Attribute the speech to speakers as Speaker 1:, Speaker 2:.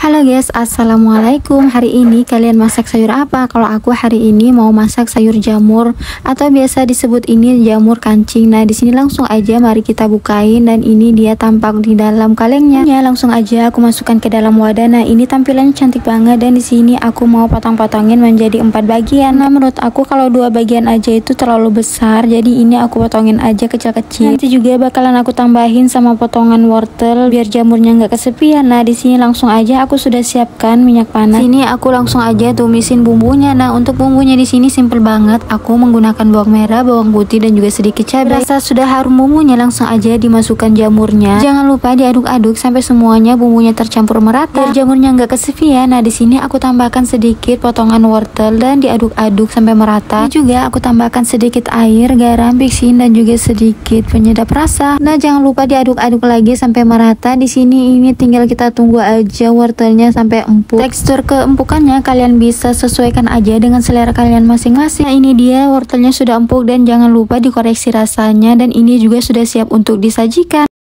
Speaker 1: Halo guys, assalamualaikum. Hari ini kalian masak sayur apa? Kalau aku hari ini mau masak sayur jamur atau biasa disebut ini jamur kancing. Nah, di sini langsung aja mari kita bukain dan ini dia tampak di dalam kalengnya. Ya, langsung aja aku masukkan ke dalam wadah. Nah, ini tampilannya cantik banget dan di sini aku mau potong-potongin menjadi empat bagian. Nah, menurut aku kalau dua bagian aja itu terlalu besar, jadi ini aku potongin aja kecil-kecil. Nanti juga bakalan aku tambahin sama potongan wortel biar jamurnya nggak kesepian. Nah, di sini langsung aja aku aku sudah siapkan minyak panas. Sini aku langsung aja tumisin bumbunya. Nah, untuk bumbunya di sini simple banget. Aku menggunakan bawang merah, bawang putih dan juga sedikit cabai. Rasa sudah harum bumbunya, langsung aja dimasukkan jamurnya. Jangan lupa diaduk-aduk sampai semuanya bumbunya tercampur merata. Biar jamurnya nggak kesepian. Nah, di sini aku tambahkan sedikit potongan wortel dan diaduk-aduk sampai merata. Ini juga aku tambahkan sedikit air, garam, biksin dan juga sedikit penyedap rasa. Nah, jangan lupa diaduk-aduk lagi sampai merata. Di sini ini tinggal kita tunggu aja wortel wortelnya sampai empuk. Tekstur keempukannya kalian bisa sesuaikan aja dengan selera kalian masing-masing. Nah ini dia wortelnya sudah empuk dan jangan lupa dikoreksi rasanya dan ini juga sudah siap untuk disajikan